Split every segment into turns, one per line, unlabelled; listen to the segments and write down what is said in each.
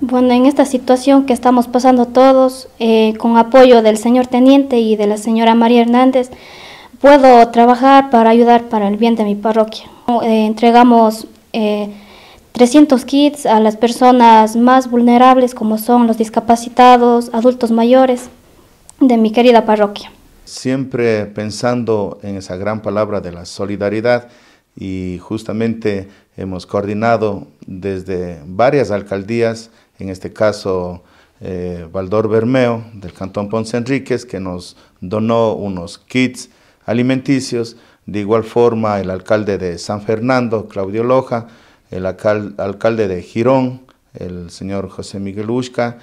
Bueno, en esta situación que estamos pasando todos, eh, con apoyo del señor teniente y de la señora María Hernández, puedo trabajar para ayudar para el bien de mi parroquia. Eh, entregamos 300 eh, kits a las personas más vulnerables como son los discapacitados, adultos mayores de mi querida parroquia.
Siempre pensando en esa gran palabra de la solidaridad y justamente hemos coordinado desde varias alcaldías, en este caso eh, Valdor Bermeo del Cantón Ponce Enríquez, que nos donó unos kits alimenticios, de igual forma el alcalde de San Fernando, Claudio Loja, el alcalde de Girón, el señor José Miguel Ushka,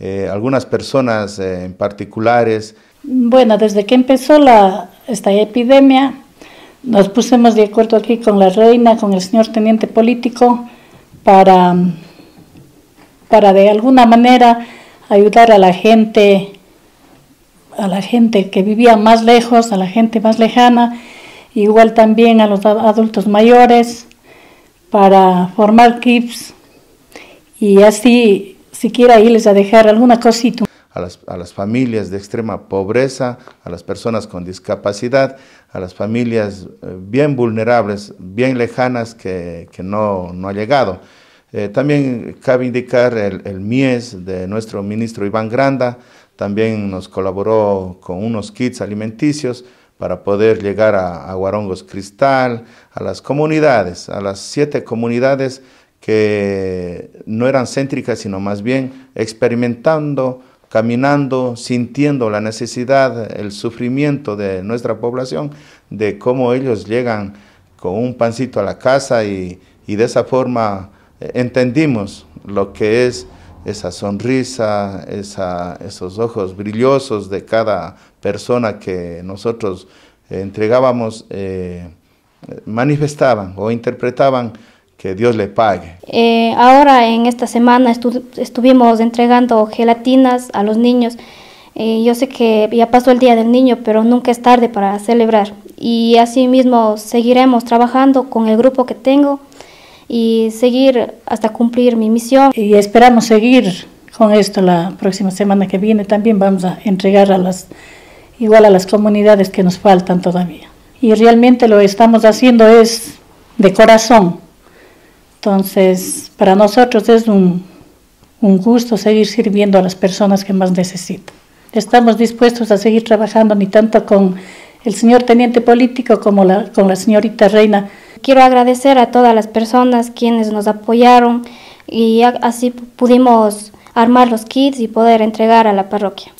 eh, algunas personas eh, en particulares.
Bueno, desde que empezó la, esta epidemia, nos pusimos de acuerdo aquí con la reina, con el señor teniente político, para, para de alguna manera ayudar a la gente, a la gente que vivía más lejos, a la gente más lejana, igual también a los adultos mayores, para formar KIPS y así siquiera irles a dejar alguna cosita
a las, familias de extrema pobreza, a las personas con discapacidad, a las familias eh, bien vulnerables, bien lejanas que, no, no, ha llegado. Eh, también cabe indicar el, MIES de nuestro ministro Iván Granda, también nos colaboró con unos kits alimenticios para poder llegar a, a Guarongos Cristal, a las comunidades, a las siete comunidades que no eran céntricas, sino más bien experimentando caminando, sintiendo la necesidad, el sufrimiento de nuestra población, de cómo ellos llegan con un pancito a la casa y, de esa forma entendimos lo que es esa sonrisa, esos ojos brillosos de cada persona que nosotros entregábamos, eh, manifestaban o interpretaban que Dios le pague.
Eh, ahora en esta semana estuvimos entregando gelatinas a los niños. Eh, yo sé que ya pasó el Día del Niño, pero nunca es tarde para celebrar. Y así mismo seguiremos trabajando con el grupo que tengo y seguir hasta cumplir mi misión.
Y esperamos seguir con esto la próxima semana que viene. También vamos a entregar a las, igual a las comunidades que nos faltan todavía. Y realmente lo estamos haciendo es de corazón, entonces, para nosotros es un, gusto seguir sirviendo a las personas que más necesitan. Estamos dispuestos a seguir trabajando ni tanto con el señor teniente político como con la señorita reina.
Quiero agradecer a todas las personas quienes nos apoyaron y así pudimos armar los kits y poder entregar a la parroquia.